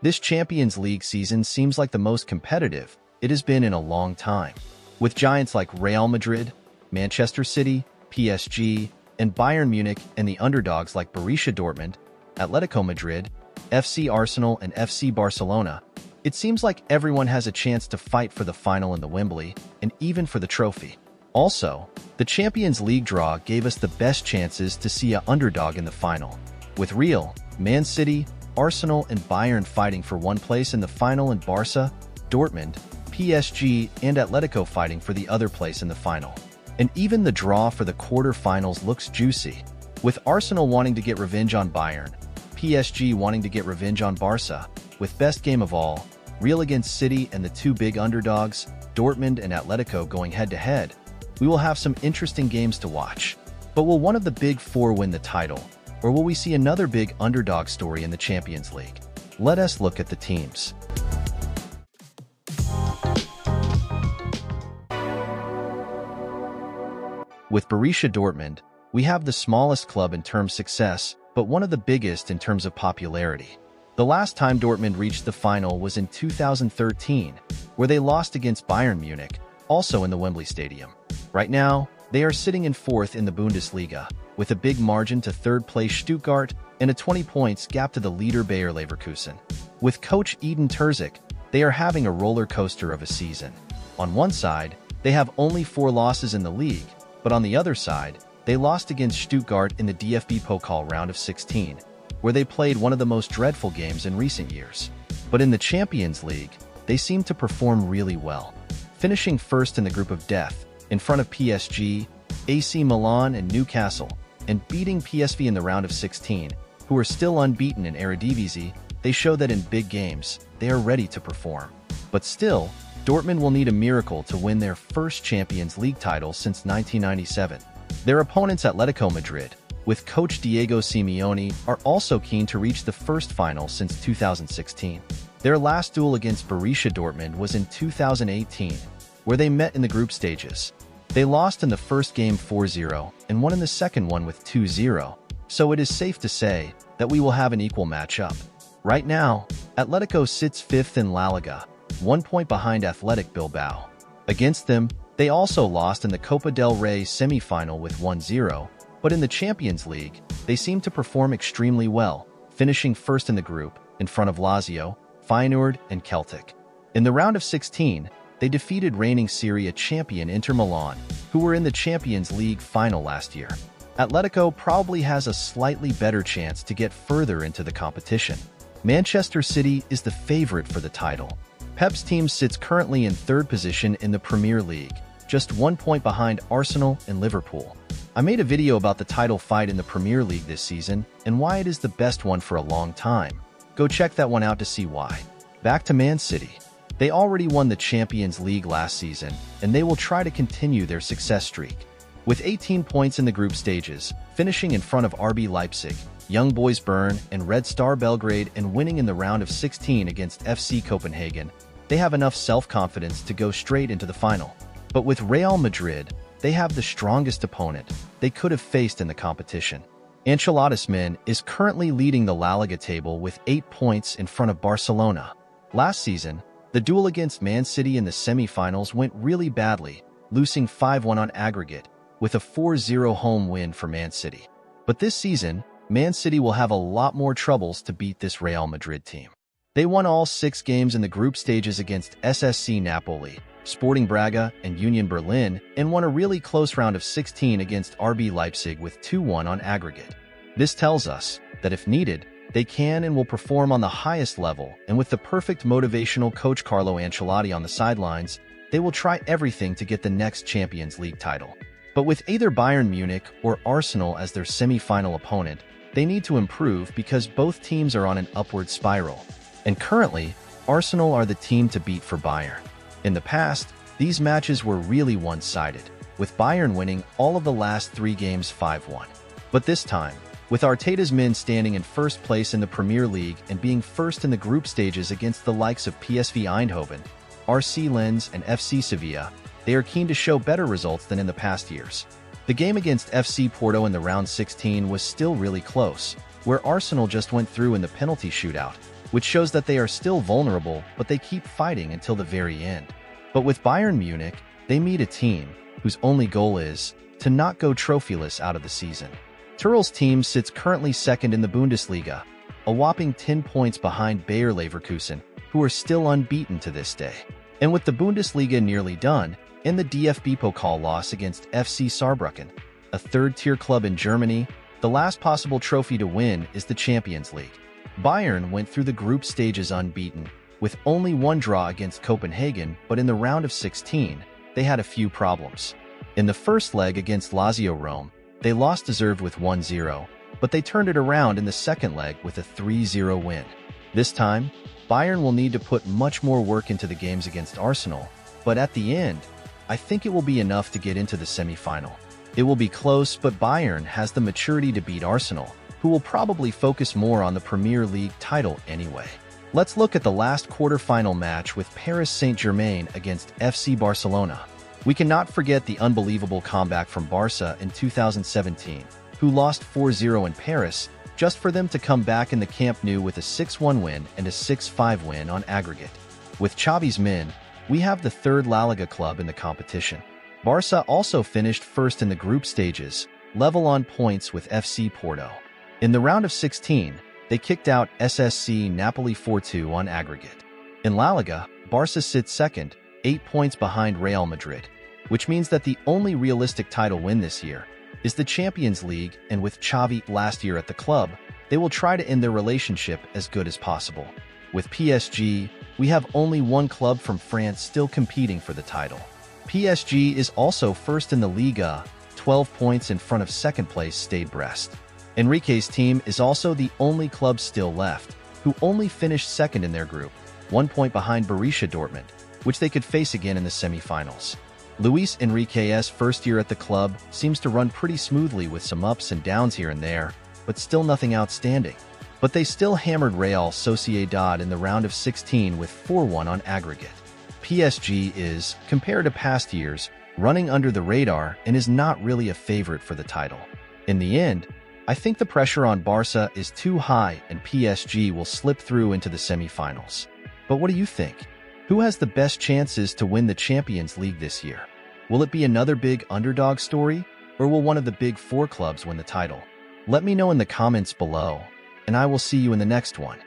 This Champions League season seems like the most competitive it has been in a long time. With giants like Real Madrid, Manchester City, PSG, and Bayern Munich and the underdogs like Borussia Dortmund, Atletico Madrid, FC Arsenal, and FC Barcelona, it seems like everyone has a chance to fight for the final in the Wembley and even for the trophy. Also, the Champions League draw gave us the best chances to see an underdog in the final, with Real, Man City, Arsenal, and Bayern fighting for one place in the final and Barca, Dortmund, PSG, and Atletico fighting for the other place in the final. And even the draw for the quarter-finals looks juicy, with Arsenal wanting to get revenge on Bayern, PSG wanting to get revenge on Barca, with best game of all, Real against City and the two big underdogs, Dortmund and Atletico going head-to-head, we will have some interesting games to watch. But will one of the big four win the title, or will we see another big underdog story in the Champions League? Let us look at the teams. With Borussia Dortmund, we have the smallest club in terms of success, but one of the biggest in terms of popularity. The last time Dortmund reached the final was in 2013, where they lost against Bayern Munich, also in the Wembley Stadium. Right now, they are sitting in fourth in the Bundesliga, with a big margin to third place Stuttgart and a 20 points gap to the leader Bayer Leverkusen. With coach Edin Terzić, they are having a roller coaster of a season. On one side, they have only four losses in the league, but on the other side, they lost against Stuttgart in the DFB Pokal round of 16, where they played one of the most dreadful games in recent years. But in the Champions League, they seem to perform really well, finishing first in the group of death, in front of PSG, AC Milan, and Newcastle, and beating PSV in the round of 16, who are still unbeaten in Eredivisie, they show that in big games, they are ready to perform. But still, Dortmund will need a miracle to win their first Champions League title since 1997. Their opponents Atletico Madrid, with coach Diego Simeone, are also keen to reach the first final since 2016. Their last duel against Borussia Dortmund was in 2018, where they met in the group stages. They lost in the first game 4-0 and won in the second one with 2-0, so it is safe to say that we will have an equal matchup. Right now, Atletico sits fifth in La Liga, one point behind Athletic Bilbao. Against them, they also lost in the Copa del Rey semi-final with 1-0, but in the Champions League, they seem to perform extremely well, finishing first in the group, in front of Lazio, Feyenoord, and Celtic. In the round of 16, they defeated reigning Serie A champion Inter Milan, who were in the Champions League final last year. Atletico probably has a slightly better chance to get further into the competition. Manchester City is the favorite for the title. Pep's team sits currently in third position in the Premier League, just one point behind Arsenal and Liverpool. I made a video about the title fight in the Premier League this season and why it is the best one for a long time. Go check that one out to see why. Back to Man City. They already won the Champions League last season, and they will try to continue their success streak. With 18 points in the group stages, finishing in front of RB Leipzig, Young Boys Bern, and Red Star Belgrade and winning in the round of 16 against FC Copenhagen, they have enough self-confidence to go straight into the final. But with Real Madrid, they have the strongest opponent they could have faced in the competition. Ancelotti's men is currently leading the La Liga table with 8 points in front of Barcelona. Last season, the duel against Man City in the semi-finals went really badly, losing 5-1 on aggregate, with a 4-0 home win for Man City. But this season, Man City will have a lot more troubles to beat this Real Madrid team. They won all six games in the group stages against SSC Napoli, Sporting Braga, and Union Berlin, and won a really close round of 16 against RB Leipzig with 2-1 on aggregate. This tells us that if needed, they can and will perform on the highest level, and with the perfect motivational coach Carlo Ancelotti on the sidelines, they will try everything to get the next Champions League title. But with either Bayern Munich or Arsenal as their semi-final opponent, they need to improve because both teams are on an upward spiral. And currently, Arsenal are the team to beat for Bayern. In the past, these matches were really one-sided, with Bayern winning all of the last three games 5-1. But this time, with Arteta's men standing in first place in the Premier League and being first in the group stages against the likes of PSV Eindhoven, RC Lens, and FC Sevilla, they are keen to show better results than in the past years. The game against FC Porto in the round 16 was still really close, where Arsenal just went through in the penalty shootout, which shows that they are still vulnerable, but they keep fighting until the very end. But with Bayern Munich, they meet a team whose only goal is to not go trophyless out of the season. Tuchel's team sits currently second in the Bundesliga, a whopping 10 points behind Bayer Leverkusen, who are still unbeaten to this day. And with the Bundesliga nearly done, and the DFB Pokal loss against FC Saarbrücken, a third-tier club in Germany, the last possible trophy to win is the Champions League. Bayern went through the group stages unbeaten, with only one draw against Copenhagen, but in the round of 16, they had a few problems. In the first leg against Lazio Rome, they lost deserved with 1-0, but they turned it around in the second leg with a 3-0 win. This time, Bayern will need to put much more work into the games against Arsenal, but at the end, I think it will be enough to get into the semi-final. It will be close, but Bayern has the maturity to beat Arsenal, who will probably focus more on the Premier League title anyway. Let's look at the last quarter-final match with Paris Saint-Germain against FC Barcelona. We cannot forget the unbelievable comeback from Barca in 2017, who lost 4-0 in Paris, just for them to come back in the Camp Nou with a 6-1 win and a 6-5 win on aggregate. With Xavi's men, we have the third La Liga club in the competition. Barca also finished first in the group stages, level on points with FC Porto. In the round of 16, they kicked out SSC Napoli 4-2 on aggregate. In La Liga, Barca sits second, 8 points behind Real Madrid, which means that the only realistic title win this year is the Champions League and with Xavi last year at the club, they will try to end their relationship as good as possible. With PSG, we have only one club from France still competing for the title. PSG is also first in the Liga, 12 points in front of second place Stade Brest. Enrique's team is also the only club still left, who only finished second in their group, one point behind Borussia Dortmund, which they could face again in the semifinals. Luis Enrique's first year at the club seems to run pretty smoothly with some ups and downs here and there, but still nothing outstanding. But they still hammered Real Sociedad in the round of 16 with 4-1 on aggregate. PSG is, compared to past years, running under the radar and is not really a favorite for the title. In the end, I think the pressure on Barca is too high and PSG will slip through into the semifinals. But what do you think? Who has the best chances to win the Champions League this year? Will it be another big underdog story, or will one of the big four clubs win the title? Let me know in the comments below, and I will see you in the next one.